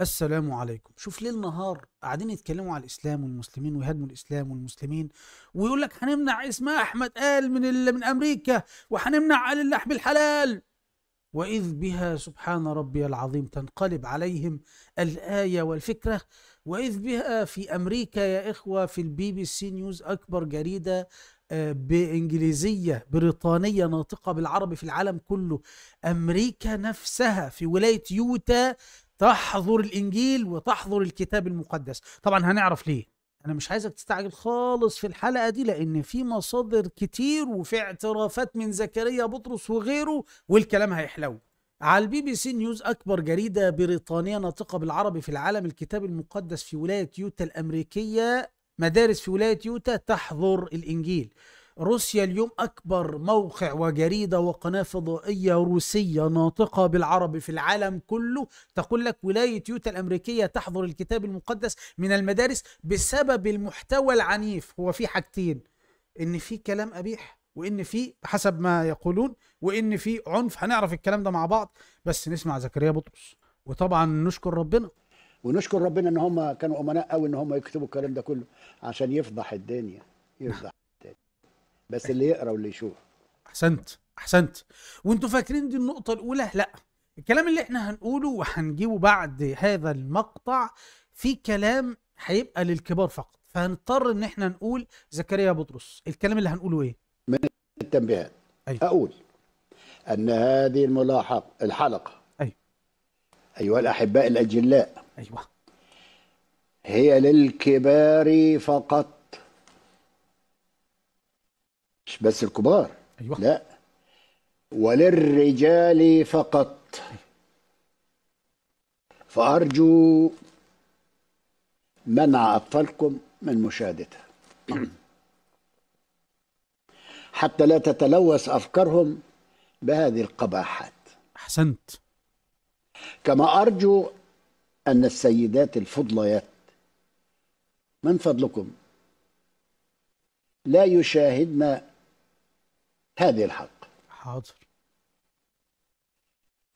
السلام عليكم شوف ليل نهار قاعدين يتكلموا على الإسلام والمسلمين ويهاجموا الإسلام والمسلمين ويقول لك هنمنع اسماء أحمد قال من. من أمريكا وهنمنع قال اللحم الحلال وإذ بها سبحان ربي العظيم تنقلب عليهم الآية والفكرة وإذ بها في أمريكا يا إخوة في ال BBC News أكبر جريدة آه، بإنجليزية بريطانية ناطقة بالعربي في العالم كله أمريكا نفسها في ولاية يوتا تحظر الإنجيل وتحظر الكتاب المقدس. طبعا هنعرف ليه. أنا مش عايزك تستعجل خالص في الحلقة دي لأن في مصادر كتير وفي اعترافات من زكريا بطرس وغيره والكلام هيحلو. على ال BBC News أكبر جريدة بريطانية ناطقة بالعربي في العالم الكتاب المقدس في ولاية يوتا الأمريكية مدارس في ولاية يوتا تحظر الإنجيل. روسيا اليوم أكبر موقع وجريدة وقناة فضائية روسية ناطقة بالعربي في العالم كله. تقول لك ولاية يوتا الأمريكية تحظر الكتاب المقدس من المدارس بسبب المحتوى العنيف. هو في حاجتين إن في كلام قبيح وإن في حسب ما يقولون وإن في عنف. هنعرف الكلام ده مع بعض بس نسمع زكريا بطرس. وطبعا نشكر ربنا. ونشكر ربنا إن هم كانوا أمناء قوي إن هم يكتبوا الكلام ده كله عشان يفضح الدنيا يفضح. بس اللي يقرا واللي يشوف. أحسنت أحسنت. وأنتوا فاكرين دي النقطة الأولى؟ لا. الكلام اللي إحنا هنقوله وهنجيبه بعد هذا المقطع في كلام هيبقى للكبار فقط. فهنضطر إن إحنا نقول زكريا بطرس. الكلام اللي هنقوله إيه؟ التنبيهات. أيوة. أقول أن هذه الملاحقه الحلقة أيوة. أيها الأحباء الأجلاء أيوه. هي للكبار فقط. مش بس الكبار أيوه. لا. وللرجال فقط. فأرجو منع أطفالكم من مشاهدتها. حتى لا تتلوث أفكارهم بهذه القباحات. أحسنت. كما أرجو أن السيدات الفضليات من فضلكم لا يشاهدن هذه الحلقة حاضر.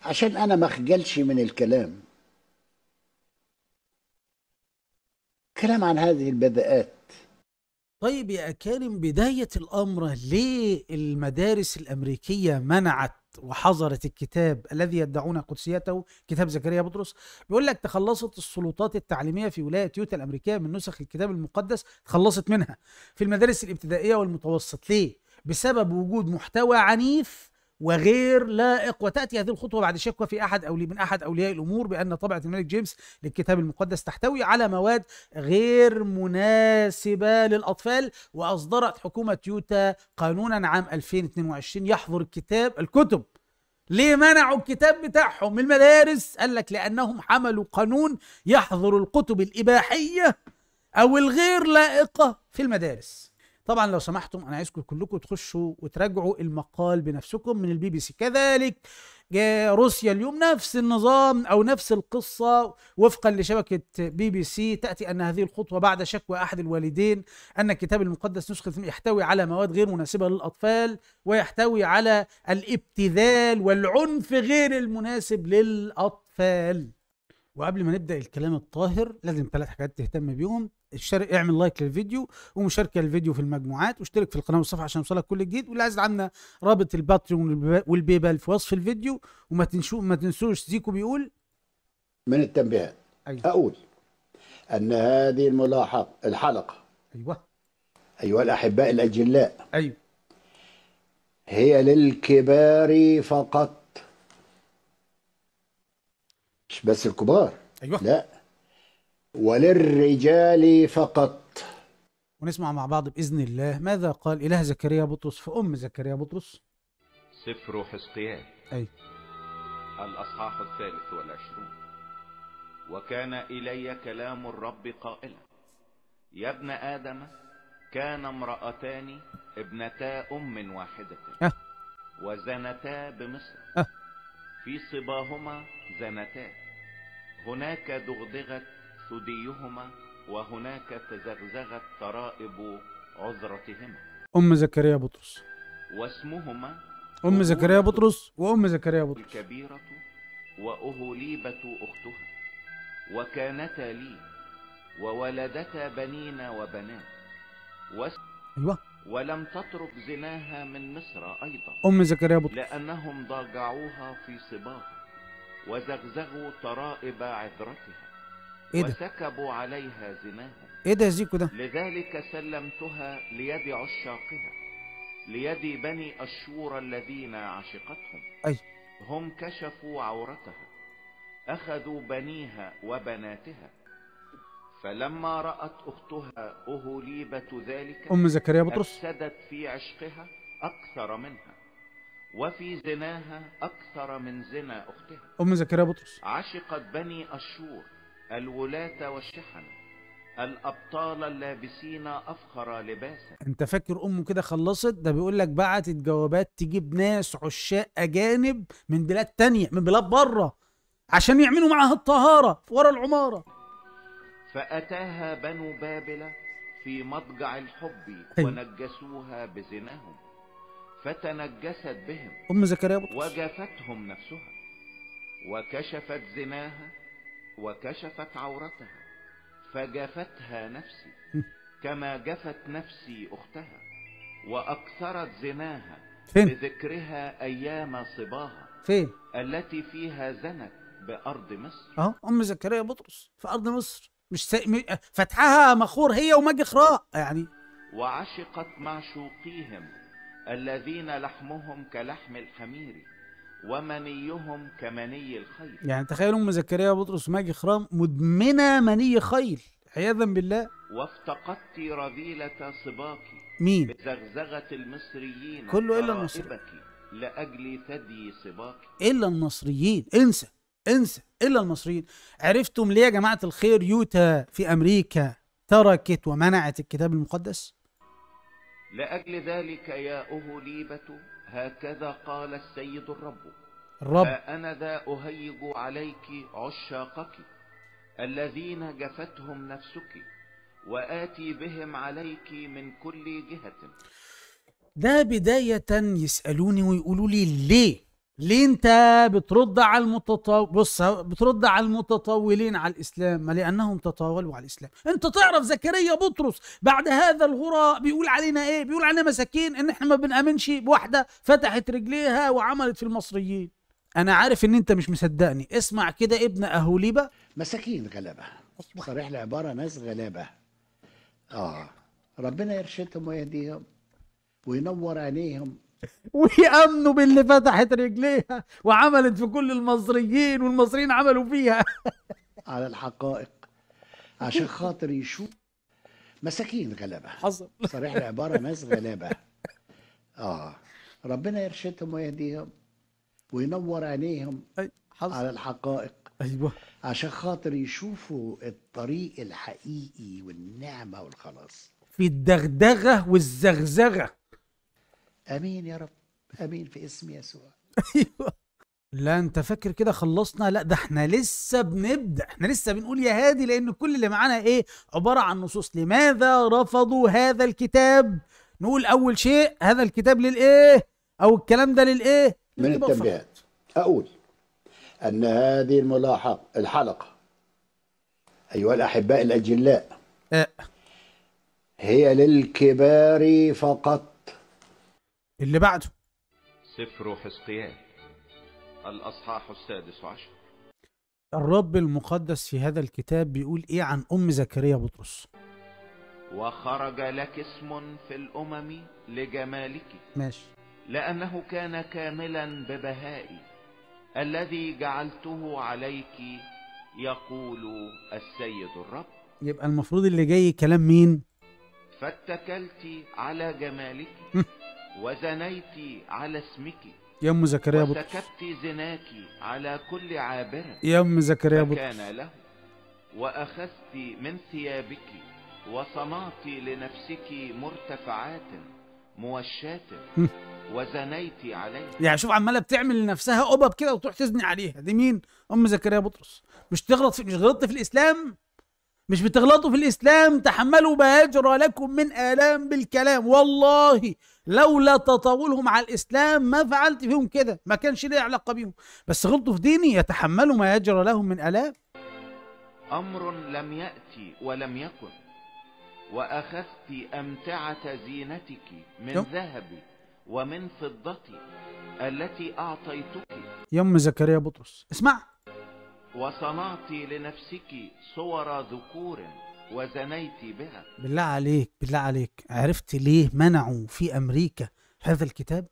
عشان أنا ما أخجلش من الكلام. كلام عن هذه البذاءات. طيب يا أكارم بداية الأمر ليه المدارس الأمريكية منعت وحظرت الكتاب الذي يدعون قدسيته كتاب زكريا بطرس. بيقول لك تخلصت السلطات التعليمية في ولاية يوتا الأمريكية من نسخ الكتاب المقدس تخلصت منها في المدارس الابتدائية والمتوسط. ليه؟ بسبب وجود محتوى عنيف وغير لائق. وتأتي هذه الخطوة بعد شكوى في أحد أولي من أحد أولياء الأمور بأن طبعة الملك جيمس للكتاب المقدس تحتوي على مواد غير مناسبة للأطفال وأصدرت حكومة يوتا قانونا عام 2022 يحظر الكتاب الكتب ليه منعوا الكتاب بتاعهم؟ من المدارس قال لك لأنهم حملوا قانون يحظر الكتب الإباحية أو الغير لائقة في المدارس. طبعا لو سمحتم أنا عايزكم كلكم تخشوا وتراجعوا المقال بنفسكم من البي بي سي. كذلك جاء روسيا اليوم نفس النظام أو نفس القصة وفقا لشبكة بي بي سي تأتي أن هذه الخطوة بعد شكوى أحد الوالدين أن الكتاب المقدس نسخة يحتوي على مواد غير مناسبة للأطفال ويحتوي على الابتذال والعنف غير المناسب للأطفال. وقبل ما نبدأ الكلام الطاهر لازم ثلاث حاجات تهتم بيهم. اشترك اعمل like للفيديو ومشاركة الفيديو في المجموعات واشترك في القناة والصفحه عشان يوصلك كل جديد. واللي عايز عنا رابط ال Patreon وال PayPal في وصف الفيديو وما تنسوا ما تنسوش زيكو بيقول من التنبيهات أيوة. أقول أن هذه الملاحقة الحلقة أيوه. أيها الأحباء الأجلاء. أيوه. هي للكبار فقط. مش بس الكبار. أيوه. لا. وللرجال فقط. ونسمع مع بعض بإذن الله. ماذا قال إله زكريا بطرس في أم زكريا بطرس؟ سفر حزقيال أيوه الأصحاح الثالث والعشرون. وكان إلي كلام الرب قائلا يا ابن آدم كان امرأتان ابنتا أم واحدة. أه. وزنتا بمصر. أه. في صباهما زنتا. هناك دغدغت ثديهما وهناك تزغزغت ترائب عذرتهما. أم زكريا بطرس. واسمهما أم زكريا بطرس وأم زكريا بطرس. الكبيرة وأهوليبة أختها. وكانتا لي وولدتا بنين وبنات. وس- أيوه. ولم تترك زناها من مصر أيضا. أم زكريا بطرس. لأنهم ضاجعوها في صباها وزغزغوا ترائب عذرتها. إيه ده؟ وسكبوا عليها زناهم إيه ده يا زيكو ده؟ لذلك سلمتها ليد عشاقها ليد بني أشور الذين عشقتهم. أي. هم كشفوا عورتها أخذوا بنيها وبناتها. فلما رأت أختها أهوليبة ذلك أم زكريا بطرس؟ أفسدت في عشقها أكثر منها وفي زناها أكثر من زنا أختها. أم زكريا بطرس. عشقت بني أشور. الولاة والشحن. الأبطال اللابسين أفخر لباسا. أنت فاكر أمه كده خلصت؟ ده بيقول لك بعتت جوابات تجيب ناس عشاق أجانب من بلاد تانية من بلاد بره عشان يعملوا معاها الطهارة ورا العمارة. فأتاها بنو بابل في مضجع الحب. ونجسوها بزناهم. فتنجست بهم. أم زكريا بطرس. وجافتهم نفسها. وكشفت زناها وكشفت عورتها فجافتها نفسي كما جفت نفسي أختها وأكثرت زناها فين؟ بذكرها أيام صباها فين؟ التي فيها زنت بأرض مصر. أهو أم زكريا بطرس في أرض مصر مش سا... م... فتحها مخور هي وماجي خراء يعني. وعشقت معشوقيهم الذين لحمهم كلحم الحمير. ومنيهم كمني الخيل يعني تخيل أم زكريا بطرس وماجي خراء مدمنة مني خيل عياذا بالله. وافتقدت رذيلة صباك مين؟ بزغزغة المصريين كله إلا المصري. ترائبك لأجل ثدي صباك إلا المصريين انسى انسى إلا المصريين. عرفتم ليه يا جماعة الخير يوتا في أمريكا تركت ومنعت الكتاب المقدس؟ لأجل ذلك يا أهليبة هكذا قال السيد الرب. الرب. أنا ذا أهيج عليك عشاقك الذين جفتهم نفسك وآتي بهم عليك من كل جهة. ده بداية يسألوني ويقولوا لي ليه؟ ليه انت بترد على المتطاول بص بترد على المتطاولين على الإسلام؟ ما لأنهم تطاولوا على الإسلام. انت تعرف زكريا بطرس بعد هذا الغراء بيقول علينا إيه؟ بيقول علينا مساكين إن إحنا ما بنأمنش بواحدة فتحت رجليها وعملت في المصريين. أنا عارف إن أنت مش مصدقني. اسمع كده ابن أهوليبة. مساكين غلابة. صريح العبارة ناس غلابة. آه. ربنا يرشدهم ويهديهم وينور عينيهم. ويأمنوا باللي فتحت رجليها وعملت في كل المصريين والمصريين عملوا فيها. على الحقائق. عشان خاطر يشوف مساكين غلابة. حصل. صريح العبارة ناس غلابة. آه. ربنا يرشدهم ويهديهم وينور عينيهم حصل. على الحقائق. أيوه. عشان خاطر يشوفوا الطريق الحقيقي والنعمة والخلاص. في الدغدغة والزغزغة. آمين يا رب. آمين في اسم يسوع. أيوه. لا أنت فاكر كده خلصنا؟ لا ده إحنا لسه بنبدأ. إحنا لسه بنقول يا هادي لأن كل اللي معانا إيه؟ عبارة عن نصوص. لماذا رفضوا هذا الكتاب؟ نقول أول شيء هذا الكتاب للإيه؟ أو الكلام ده للإيه؟ من. التنبيهات. أقول أن هذه الملاحظة الحلقة أيها الأحباء الأجلاء آه. هي للكبار فقط. اللي بعده. سفر حزقيال الأصحاح السادس عشر. الرب المقدس في هذا الكتاب بيقول إيه عن أم زكريا بطرس؟ وخرج لك اسم في الأمم لجمالك ماشي. لأنه كان كاملا ببهائي الذي جعلته عليك يقول السيد الرب. يبقى المفروض اللي جاي كلام مين؟ فاتكلت على جمالك. وزنيت على اسمك. يا أم زكريا بطرس وسكبت زناك على كل عابر. يا أم زكريا بطرس فكان له وأخذت من ثيابك وصنعت لنفسك مرتفعات موشات. وزنيت عليه يعني شوف عمالة بتعمل لنفسها قبب كده وتروح تزني عليها. دي مين؟ أم زكريا بطرس. مش تغلط في مش غلطت في الإسلام؟ مش بتغلطوا في الإسلام؟ تحملوا ما يجرى لكم من آلام بالكلام. والله لولا تطاولهم على الإسلام ما فعلت فيهم كده ما كانش ليه علاقة بيهم. بس غلطوا في ديني يتحملوا ما يجرى لهم من آلام. أمر لم يأتي ولم يكن. وأخذت أمتعة زينتك من. ذهبي ومن فضتي التي أعطيتك. يا ام زكريا بطرس. اسمع. وصنعت لنفسك صور ذكور. وزنيت بها. بالله عليك بالله عليك. عرفت ليه منعوا في أمريكا هذا الكتاب؟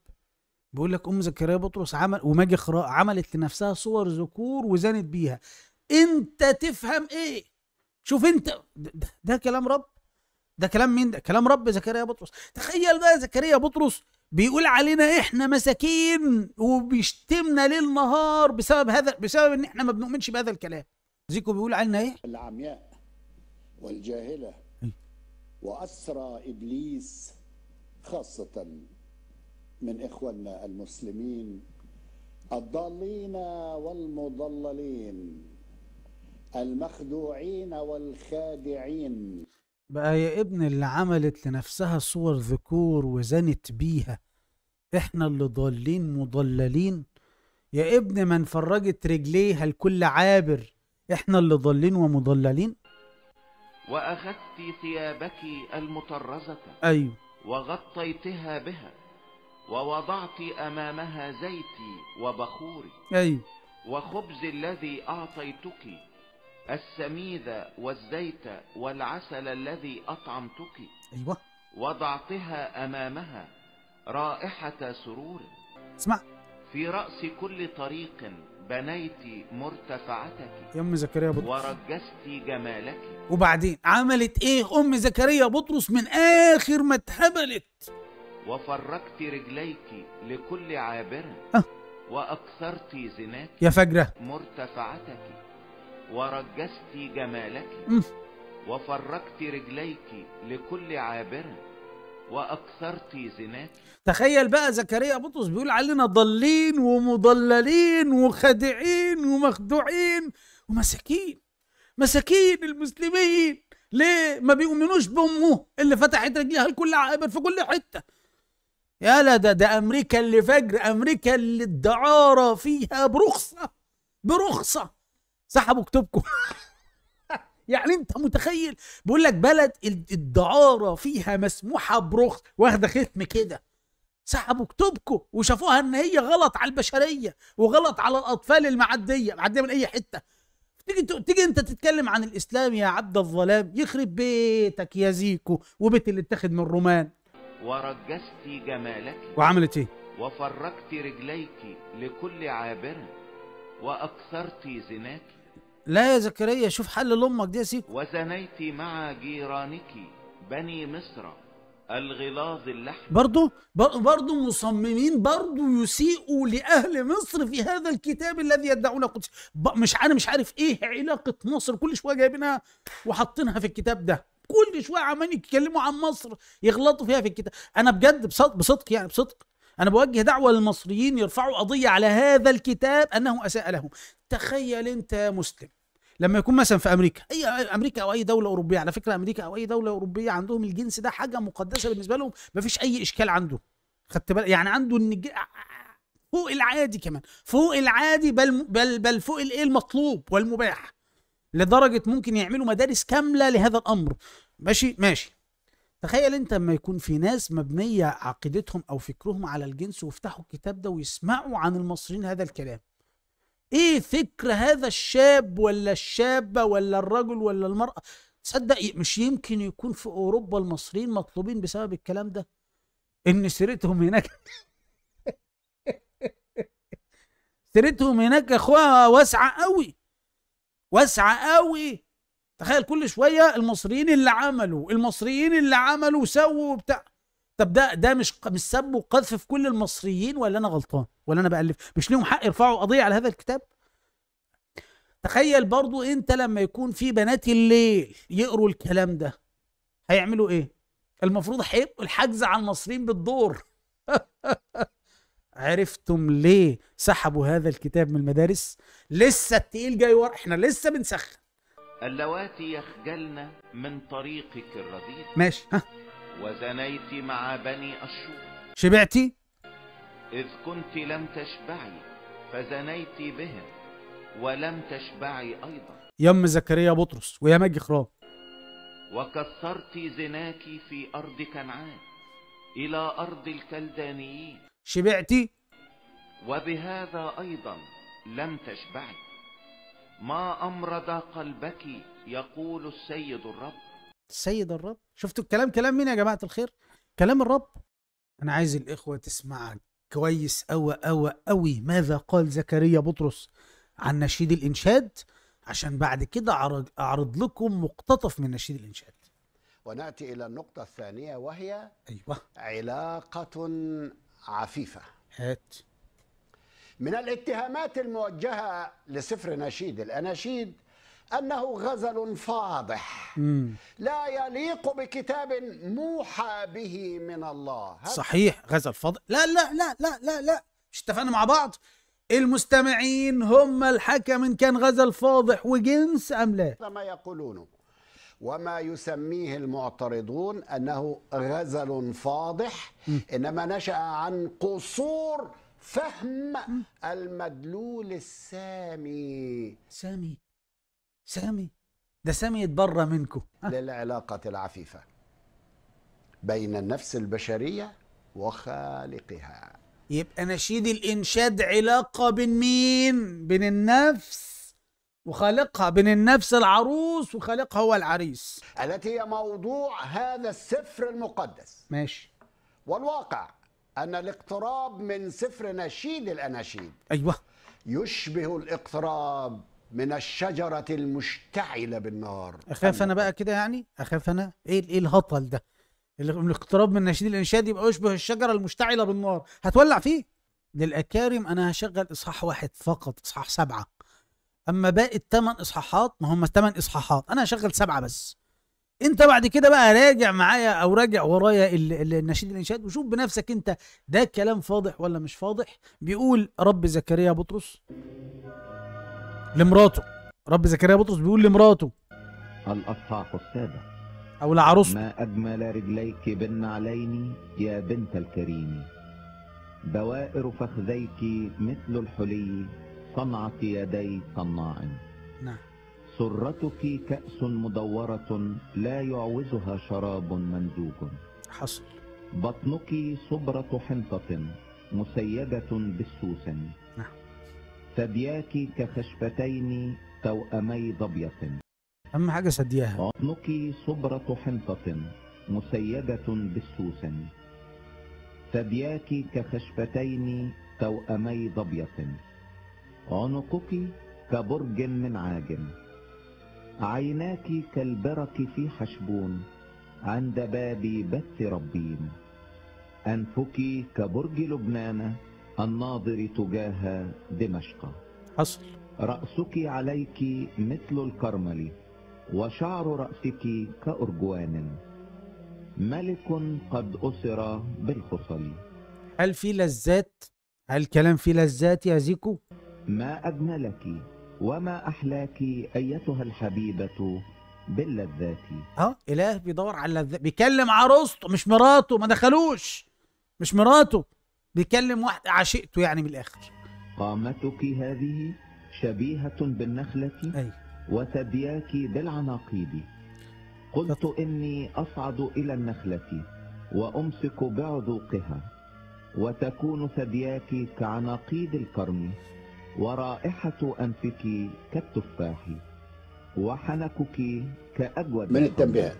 بيقول لك أم زكريا بطرس عمل وماجي خراء عملت لنفسها صور ذكور وزنت بيها. أنت تفهم إيه؟ شوف أنت ده, ده, ده كلام رب؟ ده كلام مين؟ ده كلام رب زكريا بطرس. تخيل بقى زكريا بطرس بيقول علينا إحنا مساكين وبيشتمنا ليل نهار بسبب هذا بسبب إن إحنا ما بنؤمنش بهذا الكلام. زيكو بيقول علينا إيه؟ العمياء. والجاهلة. وأسرى إبليس خاصة من إخواننا المسلمين الضالين والمضللين المخدوعين والخادعين بقى يا ابن اللي عملت لنفسها صور ذكور وزنت بيها إحنا اللي ضالين مضللين يا ابن من فرجت رجليها لكل عابر إحنا اللي ضالين ومضللين وأخذت ثيابك المطرزة أيوه. وغطيتها بها ووضعت أمامها زيتي وبخوري أيوه. وخبز الذي أعطيتك السميد والزيت والعسل الذي أطعمتك. أيوه. وضعتها أمامها رائحة سرور. اسمع. في رأس كل طريق بنيت مرتفعتك يا أم زكريا بطرس. ورجست جمالك. وبعدين عملت إيه أم زكريا بطرس من آخر ما اتهبلت؟ وفرجت رجليك لكل عابر. أه. وأكثرت زناك يا فجرة. مرتفعتك. ورجست جمالك. مم. وفرجت رجليك لكل عابر. وأكثرت زناك تخيل بقى زكريا بطرس بيقول علينا ضالين ومضللين وخادعين ومخدوعين ومساكين. مساكين المسلمين. ليه ما بيؤمنوش بأمه اللي فتحت رجليها لكل عابر في كل حتة؟ يا لا ده ده أمريكا اللي فجر أمريكا اللي الدعاره فيها برخصة برخصة. سحبوا كتبكم. يعني انت متخيل؟ بيقول لك بلد ال- الدعارة فيها مسموحة برخص واخدة ختم كده. سحبوا كتبكم وشافوها إن هي غلط على البشرية وغلط على الأطفال المعدية معدية من أي حتة. تيجي تيجي أنت تتكلم عن الإسلام يا عبد الظلام يخرب بيتك يا زيكو وبيت اللي اتاخد من رومان. ورجست جمالك وعملت إيه؟ وفرجت رجليك لكل عابر وأكثرت زناك. لا يا زكريا شوف حل لأمك دي يا زيكو وزنيت مع جيرانك بني مصر الغلاظ اللحم. برضو بر- برضو مصممين برضو يسيئوا لأهل مصر في هذا الكتاب الذي يدعون قدس مش عارف مش عارف إيه علاقة مصر كل شوية جايبينها وحاطينها في الكتاب ده. كل شوية عمالين يتكلموا عن مصر يغلطوا فيها في الكتاب. أنا بجد بصدق, بصدق يعني بصدق. أنا بوجه دعوة للمصريين يرفعوا قضية على هذا الكتاب أنه أساء لهم. تخيل أنت يا مسلم. لما يكون مثلا في أمريكا أي أمريكا أو أي دولة أوروبية على فكرة أمريكا أو أي دولة أوروبية عندهم الجنس ده حاجة مقدسة بالنسبة لهم مفيش أي إشكال عنده. خدت بالك؟ يعني عنده النج... فوق العادي كمان فوق العادي بل بل بل فوق الإيه؟ المطلوب والمباح. لدرجة ممكن يعملوا مدارس كاملة لهذا الأمر. ماشي؟ ماشي. تخيل أنت لما يكون في ناس مبنية عقيدتهم أو فكرهم على الجنس ويفتحوا الكتاب ده ويسمعوا عن المصريين هذا الكلام. إيه فكر هذا الشاب ولا الشابة ولا الرجل ولا المرأة؟ تصدق مش يمكن يكون في أوروبا المصريين مطلوبين بسبب الكلام ده؟ إن سيرتهم هناك سيرتهم هناك يا أخويا واسعة قوي واسعة قوي تخيل كل شوية المصريين اللي عملوا المصريين اللي عملوا وسووا وبتاع. طب ده ده مش مش سب وقذف في كل المصريين ولا أنا غلطان؟ ولا أنا بألف؟ مش ليهم حق يرفعوا قضية على هذا الكتاب؟ تخيل برضو أنت لما يكون في بنات الليل يقروا الكلام ده هيعملوا إيه؟ المفروض هيبقوا الحجز على المصريين بالدور. عرفتم ليه سحبوا هذا الكتاب من المدارس؟ لسه التقيل جاي ورا إحنا لسه بنسخن. اللواتي يخجلن من طريقك الرديء ماشي ها. وزنيت مع بني أشور. شبعتي؟ إذ كنت لم تشبعي فزنيت بهم ولم تشبعي أيضا. يم زكريا بطرس ويا مجي خرام. وكثرت زناك في أرض كنعان إلى أرض الكلدانيين. شبعتي؟ وبهذا أيضا لم تشبعي. ما أمرض قلبك يقول السيد الرب. السيد الرب. شفتوا الكلام كلام مين يا جماعة الخير؟ كلام الرب. أنا عايز الإخوة تسمع كويس أوي أوي أوي ماذا قال زكريا بطرس عن نشيد الإنشاد. عشان بعد كده أعرض, أعرض لكم مقتطف من نشيد الإنشاد. ونأتي إلى النقطة الثانية وهي أيوه. علاقة عفيفة. هات. من الاتهامات الموجهة لسفر نشيد. الاناشيد أنه غزل فاضح. مم. لا يليق بكتاب موحى به من الله. صحيح غزل فاضل لا لا لا لا لا لا. مش اتفقنا مع بعض؟ المستمعين هم الحكم إن كان غزل فاضح وجنس أم لا؟ ما يقولونه وما يسميه المعترضون أنه غزل فاضح إنما نشأ عن قصور فهم المدلول السامي. سامي. سامي. ده سامي يتبرى منكم للعلاقة العفيفة بين النفس البشرية وخالقها. يبقى نشيد الإنشاد علاقة بين مين؟ بين النفس وخالقها بين النفس العروس وخالقها هو العريس. التي هي موضوع هذا السفر المقدس. ماشي. والواقع أن الاقتراب من سفر نشيد الأناشيد. أيوه. يشبه الاقتراب من الشجرة المشتعلة بالنار. أخاف أنا بقى كده يعني؟ أخاف أنا؟ إيه إيه الهطل ده؟ ال- الاقتراب من نشيد الإنشاد يبقى يشبه الشجرة المشتعلة بالنار. هتولع فيه؟ للأكارم أنا هشغل إصحاح واحد فقط إصحاح سبعة. أما باقي الثمان إصحاحات ما هم ثمان إصحاحات. أنا هشغل سبعة بس. أنت بعد كده بقى راجع معايا أو راجع ورايا ال- ال- النشيد الإنشاد وشوف بنفسك أنت. ده كلام فاضح ولا مش فاضح؟ بيقول رب زكريا بطرس لمراته. رب زكريا بطرس بيقول لمراته. الأصحاح السابع. أو لعروسته. ما أجمل رجليك بالنعلين يا بنت الكريم. بوائر فخذيك مثل الحلي صنعة يدي صناع. نعم. سرتك كأس مدورة لا يعوزها شراب ممزوج حصل. بطنك صبرة حنطة مسيجة بالسوس. نعم. ثدياك كخشفتين توأمي ضبية. أهم حاجة سدياها. بطنك صبرة حنطة مسيجة بالسوس. ثدياك كخشفتين توأمي ضبية. عنقك كبرج من عاج. عيناك كالبرك في حشبون عند باب بث ربين. أنفك كبرج لبنان الناظر تجاه دمشق. حصل. رأسك عليك مثل الكرمل وشعر رأسك كأرجوان. ملك قد أسر بالخصل. هل في لذات؟ هل الكلام فيه لذات يا زيكو؟ ما أجملك وما أحلاك أيتها الحبيبة باللذات. آه إله بيدور على اللذات بيكلم عروسته مش مراته ما دخلوش. مش مراته. بيكلم واحد عشيقته يعني من الآخر. قامتك هذه شبيهة بالنخلة أيوه وثدياك بالعناقيد. قلت إني أصعد إلى النخلة وأمسك بعذوقها وتكون ثدياك كعناقيد الكرم ورائحة أنفك كالتفاح وحنكك كأجود من. التنبيهات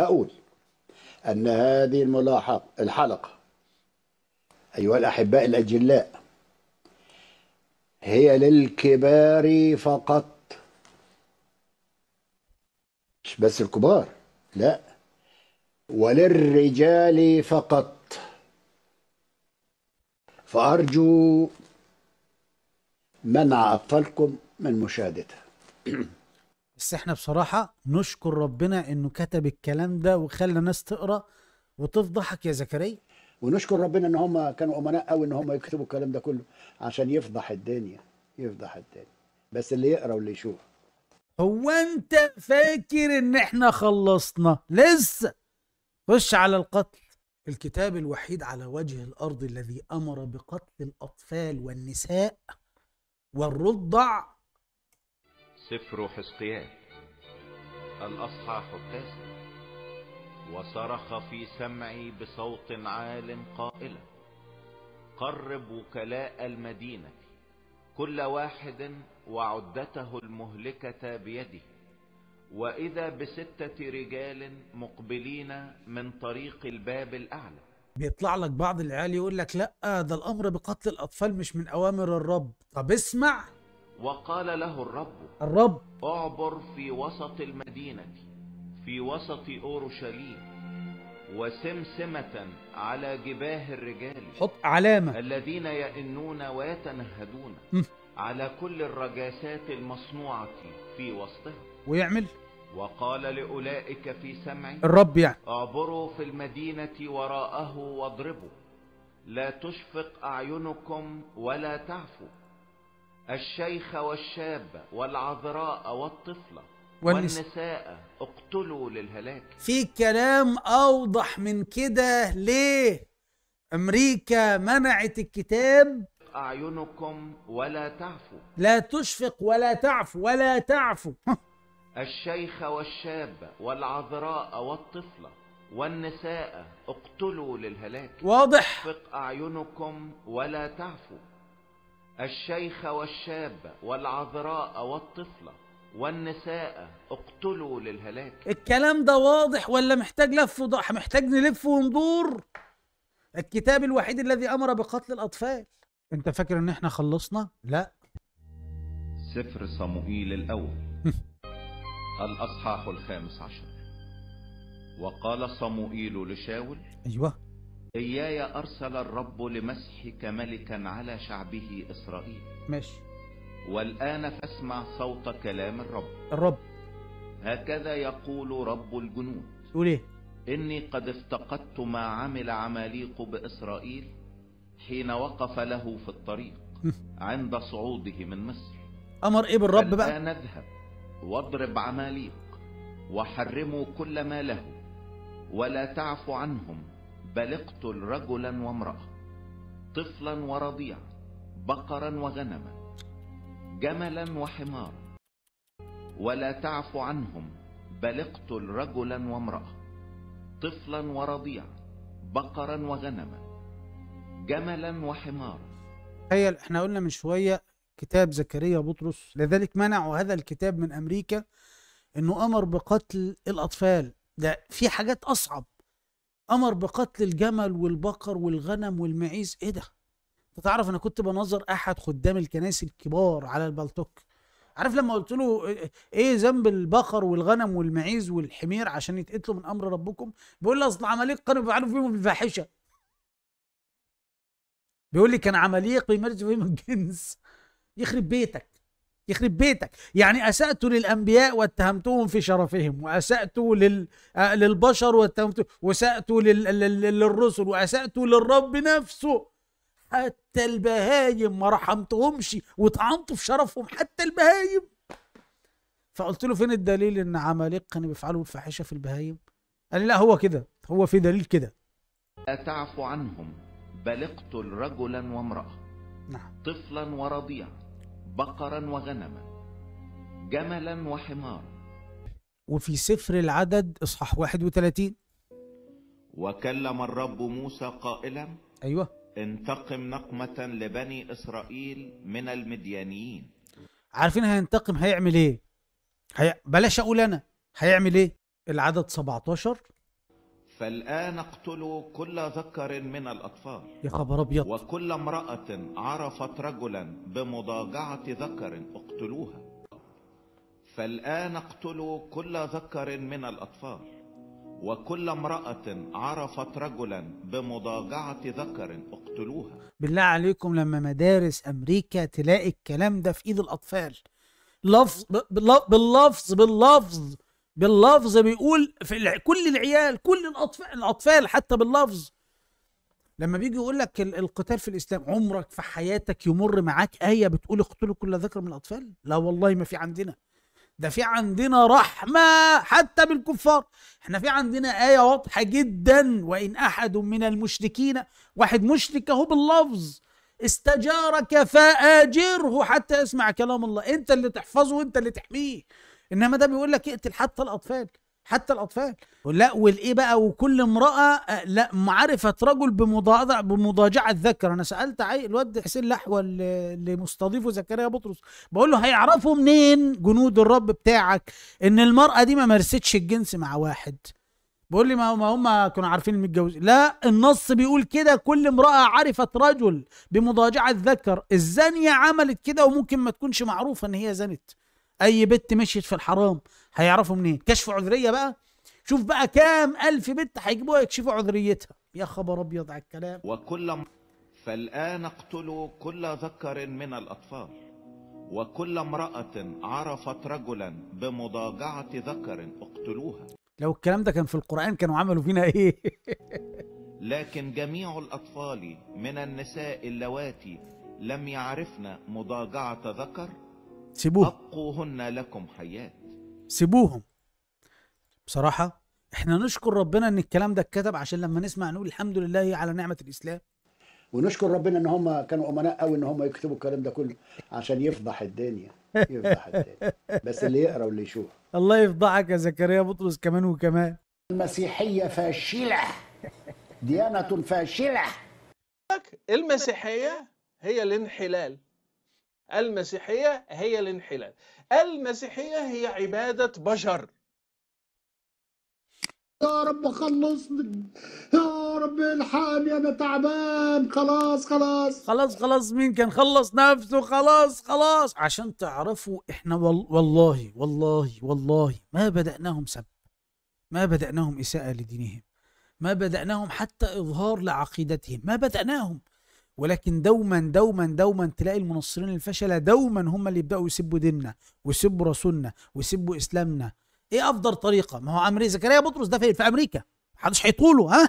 أقول أن هذه الملاحظة الحلقة أيها الأحباء الأجلاء هي للكبار فقط. مش بس الكبار لا. وللرجال فقط. فأرجو منع أطفالكم من مشاهدتها. بس إحنا بصراحة نشكر ربنا إنه كتب الكلام ده وخلى الناس تقرأ وتفضحك يا زكريا. ونشكر ربنا إن هم كانوا أمناء قوي إن هم يكتبوا الكلام ده كله عشان يفضح الدنيا يفضح الدنيا. بس اللي يقرأ واللي يشوف. هو أنت فاكر إن إحنا خلصنا؟ لسه. خش على القتل. الكتاب الوحيد على وجه الأرض الذي أمر بقتل الأطفال والنساء والرضع. سفر حزقيال الأصحاح التاسع. وصرخ في سمعي بصوت عال قائلا قرب وكلاء المدينة كل واحد وعدته المهلكة بيده. وإذا بستة رجال مقبلين من طريق الباب الأعلى. بيطلع لك بعض العيال يقول لك لأ ده الأمر بقتل الأطفال مش من أوامر الرب. طب اسمع. وقال له الرب الرب. اعبر في وسط المدينة. في وسط أورشليم وسمسمة على جباه الرجال حط علامة. الذين يئنون ويتنهدون. على كل الرجاسات المصنوعة في وسطهم. ويعمل. وقال لأولئك في سمعي الرب يعني. اعبروا في المدينة وراءه واضربوا. لا تشفق أعينكم ولا تعفوا الشيخ والشاب والعذراء والطفلة والنس- والنساء اقتلوا للهلاك. في كلام أوضح من كده ليه؟ أمريكا منعت الكتاب. أعينكم ولا تعفوا لا تشفق ولا تعفو ولا تعفو. الشيخ والشاب والعذراء والطفلة والنساء اقتلوا للهلاك. واضح. تشفق أعينكم ولا تعفوا الشيخ والشاب والعذراء والطفلة والنساء اقتلوا للهلاك. الكلام ده واضح ولا محتاج لف وضح محتاج نلف وندور؟ الكتاب الوحيد الذي أمر بقتل الأطفال. أنت فاكر إن إحنا خلصنا؟ لا. سفر صموئيل الأول. الأصحاح الخامس عشر. وقال صموئيل لشاول أيوه. إياي أرسل الرب لمسحك ملكا على شعبه إسرائيل. ماشي. والآن فاسمع صوت كلام الرب. الرب. هكذا يقول رب الجنود. يقول إيه؟ إني قد افتقدت ما عمل عماليق بإسرائيل حين وقف له في الطريق عند صعوده من مصر. أمر إيه بالرب بقى؟ الآن اذهب واضرب عماليق وحرموا كل ما له ولا تعف عنهم بل اقتل رجلا وامرأة طفلا ورضيع بقرا وغنما. جملا وحمارا. ولا تعف عنهم بل اقتل رجلا وامرأة طفلا ورضيع بقرا وغنما. جملا وحمارا. تخيل إحنا قلنا من شوية كتاب زكريا بطرس لذلك منعوا هذا الكتاب من أمريكا إنه أمر بقتل الأطفال. ده في حاجات أصعب. أمر بقتل الجمل والبقر والغنم والمعيز. إيه ده؟ انت تعرف أنا كنت بنظر احد خدام الكنائس الكبار على البلتوك؟ عارف لما قلت له إيه ذنب البقر والغنم والمعيز والحمير عشان يتقتلوا من أمر ربكم؟ بيقول لي أصل عماليق كانوا بيفعلوا فيهم الفاحشة. بيقول لي كان عماليق بيمارسوا فيهم الجنس. يخرب بيتك يخرب بيتك. يعني أسأت للأنبياء واتهمتهم في شرفهم وأسأت لل... آه، للبشر واتهمتهم وأسأت لل... لل... للرسل وأسأت للرب نفسه. حتى البهايم ما رحمتهمش وطعنت في شرفهم حتى البهايم. فقلت له فين الدليل إن عماليق كانوا بيفعلوا الفاحشة في البهايم؟ قال لي لا هو كده هو في دليل كده. لا تعف عنهم بل اقتل رجلا وامرأة نعم. طفلا ورضيع بقرا وغنما جملا وحمارا. وفي سفر العدد إصحاح 31 وكلم الرب موسى قائلا أيوه. انتقم نقمة لبني إسرائيل من المديانيين. عارفين هينتقم هيعمل إيه؟ هي... بلاش أقول أنا هيعمل إيه؟ العدد 17 فالآن اقتلوا كل ذكر من الأطفال. يا خبر أبيض. وكل امرأة عرفت رجلا بمضاجعة ذكر اقتلوها. فالآن اقتلوا كل ذكر من الأطفال. وكل امرأة عرفت رجلا بمضاجعة ذكر اقتلوها. بالله عليكم لما مدارس أمريكا تلاقي الكلام ده في إيد الأطفال. لفظ باللفظ باللفظ باللفظ بيقول في. كل العيال كل الاطفال الأطفال حتى باللفظ. لما بيجي يقول لك ال- القتال في الإسلام عمرك في حياتك يمر معاك آية بتقول اقتلوا كل ذكر من الأطفال؟ لا والله ما في عندنا. ده في عندنا رحمة حتى بالكفار. إحنا في عندنا آية واضحة جدا وإن أحد من المشركين واحد مشرك أهو باللفظ استجارك فاجره حتى يسمع كلام الله. أنت اللي تحفظه وانت اللي تحميه. إنما ده بيقول لك اقتل حتى الأطفال. حتى الأطفال. لا والإيه بقى؟ وكل امرأة آه، لا معرفة رجل بمضاجعه بمضاجعة ذكر أنا سألت عي الواد حسين لحوة اللي مستضيفه زكريا بطرس بقول له هيعرفوا منين جنود الرب بتاعك إن المرأة دي ما مارستش الجنس مع واحد؟ بقول لي ما ما هم كانوا عارفين المتجوزين لا النص بيقول كده. كل امرأة عرفت رجل بمضاجعة ذكر الزانية عملت كده وممكن ما تكونش معروفة إن هي زنت أي بنت مشيت في الحرام هيعرفوا منين؟ كشف عذرية بقى؟ شوف بقى كام ألف بنت هيجيبوها يكشفوا عذريتها. يا خبر أبيض على الكلام. وكل م- فالآن اقتلوا كل ذكر من الأطفال وكل امرأة عرفت رجلا بمضاجعة ذكر اقتلوها. لو الكلام ده كان في القرآن كانوا عملوا فينا إيه؟ لكن جميع الأطفال من النساء اللواتي لم يعرفن مضاجعة ذكر سيبوهم. أبقوهن لكم حيات سيبوهم. بصراحة إحنا نشكر ربنا إن الكلام ده اتكتب عشان لما نسمع نقول الحمد لله على نعمة الإسلام. ونشكر ربنا إن هم كانوا أمناء قوي إن هم يكتبوا الكلام ده كله عشان يفضح الدنيا يفضح الدنيا. بس اللي يقرأ واللي يشوف. الله يفضحك يا زكريا بطرس كمان وكمان. المسيحية فاشلة. ديانة فاشلة. المسيحية هي الانحلال. المسيحية هي الانحلال. المسيحية هي عبادة بشر. يا رب خلصني. يا رب الحقني أنا تعبان. خلاص خلاص. خلاص خلاص مين كان خلص نفسه؟ خلاص خلاص. عشان تعرفوا إحنا وال والله والله والله ما بدأناهم سب. ما بدأناهم إساءة لدينهم. ما بدأناهم حتى إظهار لعقيدتهم. ما بدأناهم. ولكن دوما دوما دوما تلاقي المنصرين الفشلة دوما هم اللي يبدأوا يسبوا ديننا ويسبوا رسولنا ويسبوا إسلامنا. إيه أفضل طريقة؟ ما هو أمريكا زكريا بطرس ده فين؟ في أمريكا. محدش هيطوله ها؟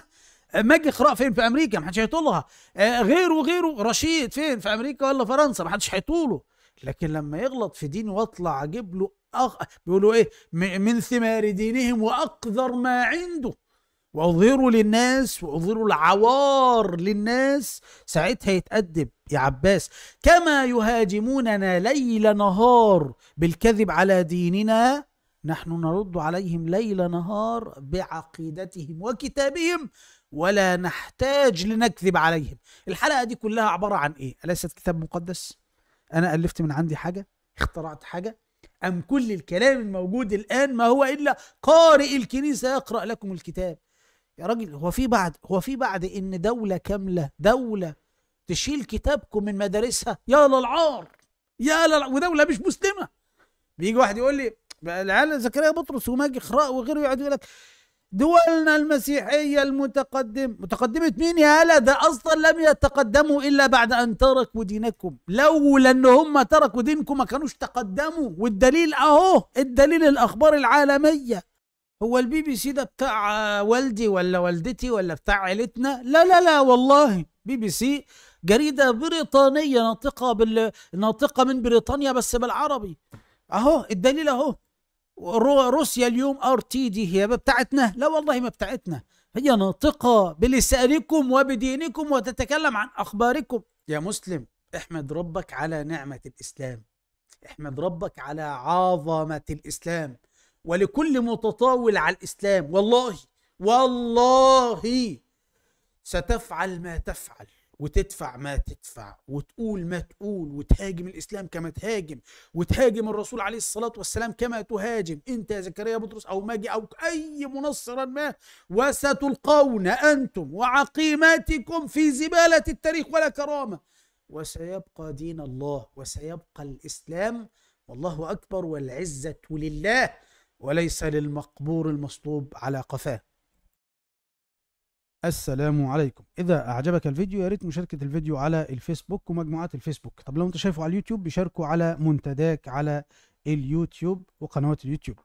ماجي قراء فين؟ في أمريكا. محدش هيطولها. آه، غيره وغيره. رشيد فين؟ في أمريكا ولا فرنسا. محدش هيطوله. لكن لما يغلط في دين واطلع أجيب له أخ... بيقولوا إيه؟ من ثمار دينهم وأقذر ما عنده. واظهروا للناس واظهروا العوار للناس. ساعتها يتأدب يا عباس. كما يهاجموننا ليل نهار بالكذب على ديننا نحن نرد عليهم ليل نهار بعقيدتهم وكتابهم ولا نحتاج لنكذب عليهم. الحلقة دي كلها عبارة عن إيه؟ أليست كتاب مقدس؟ أنا ألفت من عندي حاجة؟ اخترعت حاجة؟ أم كل الكلام الموجود الآن ما هو إلا قارئ الكنيسة يقرأ لكم الكتاب؟ يا راجل هو في بعد هو في بعد إن دولة كاملة دولة تشيل كتابكم من مدارسها؟ يا للعار يا للع... ودولة مش مسلمة. بيجي واحد يقول لي العيال زكريا بطرس وماجي خراء وغيره يقعد يقول لك دولنا المسيحية المتقدم متقدمة مين يا هلا ده أصلا لم يتقدموا إلا بعد أن تركوا دينكم. لولا أن هم تركوا دينكم ما كانوش تقدموا. والدليل أهو الدليل الأخبار العالمية. هو البي بي سي ده بتاع والدي ولا والدتي ولا بتاع عيلتنا؟ لا لا لا والله. بي بي سي جريدة بريطانية ناطقة بال... ناطقة من بريطانيا بس بالعربي. أهو الدليل أهو. رو- روسيا اليوم RT دي هي بتاعتنا. لا والله ما بتاعتنا. هي ناطقة بلسانكم وبدينكم وتتكلم عن أخباركم. يا مسلم احمد ربك على نعمة الإسلام. احمد ربك على عظمة الإسلام. ولكل متطاول على الإسلام. والله والله ستفعل ما تفعل وتدفع ما تدفع وتقول ما تقول وتهاجم الإسلام كما تهاجم وتهاجم الرسول عليه الصلاة والسلام كما تهاجم. أنت يا زكريا بطرس أو ماجي أو أي منصرا ما وستلقون أنتم وعقيماتكم في زبالة التاريخ ولا كرامة. وسيبقى دين الله وسيبقى الإسلام. والله أكبر والعزة لله. وليس للمقبور المصلوب على قفاه. السلام عليكم. إذا أعجبك الفيديو يا ريت مشاركة الفيديو على الفيسبوك ومجموعات الفيسبوك. طب لو أنت شايفه على اليوتيوب بيشاركوا على منتداك على اليوتيوب وقنوات اليوتيوب.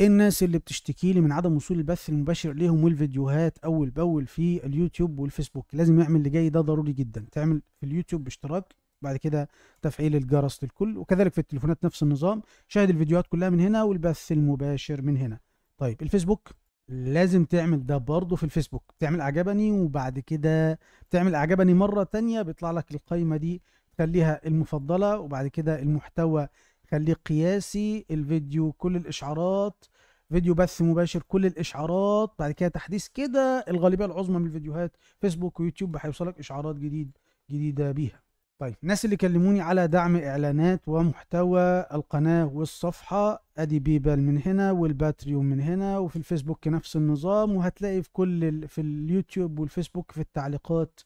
الناس اللي بتشتكي لي من عدم وصول البث المباشر ليهم والفيديوهات اول باول في اليوتيوب والفيسبوك لازم يعمل اللي جاي ده ضروري جدا. تعمل في اليوتيوب باشتراك بعد كده تفعيل الجرس للكل وكذلك في التليفونات نفس النظام. شاهد الفيديوهات كلها من هنا والبث المباشر من هنا. طيب الفيسبوك لازم تعمل ده برضه في الفيسبوك. بتعمل اعجبني وبعد كده بتعمل اعجبني مرة تانية بيطلع لك القائمة دي خليها المفضلة وبعد كده المحتوى خليه قياسي الفيديو كل الإشعارات فيديو بث مباشر كل الإشعارات بعد كده تحديث كده الغالبية العظمى من الفيديوهات فيسبوك ويوتيوب هيوصلك إشعارات جديد جديدة بيها. طيب الناس اللي كلموني على دعم إعلانات ومحتوى القناة والصفحة أدي بيبال من هنا والباتريون من هنا وفي الفيسبوك نفس النظام وهتلاقي في كل ال... في اليوتيوب والفيسبوك في التعليقات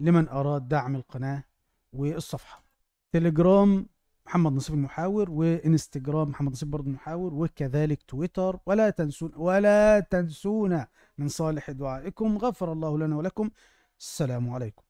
لمن أراد دعم القناة والصفحة. تليجرام محمد نصيب المحاور وإنستجرام محمد نصيب برضه المحاور وكذلك تويتر. ولا تنسون ولا تنسونا من صالح دعائكم غفر الله لنا ولكم. السلام عليكم.